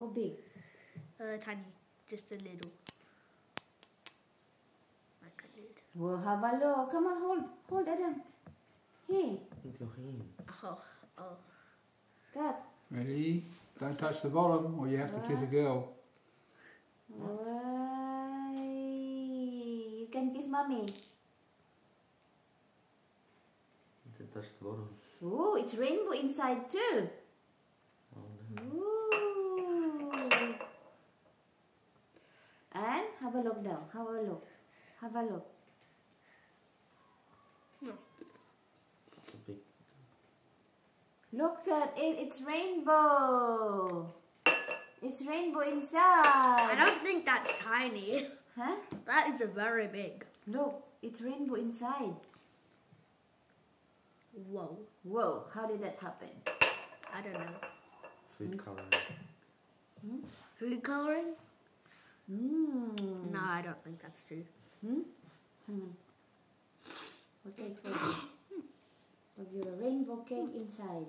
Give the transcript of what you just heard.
How big? Uh, tiny, just a little. Like a little. Well, have a look. Come on, hold, hold Adam. Here, With your hand. Oh, oh. cut. Ready? Don't touch the bottom or you have to kiss a girl. Why? You can kiss mommy. Don't touch the bottom. Oh, it's rainbow inside too. Oh no. Ooh. And have a look now. Have a look. Have a look. Hmm. It's a big. Look at it. It's rainbow. It's rainbow inside. I don't think that's tiny. Huh? That is a very big. Look, it's rainbow inside. Whoa. Whoa, how did that happen? I don't know. Food hmm? coloring. Food coloring? Mmm. No, I don't think that's true. Hmm? Hang on. We'll take of your rainbow cake inside.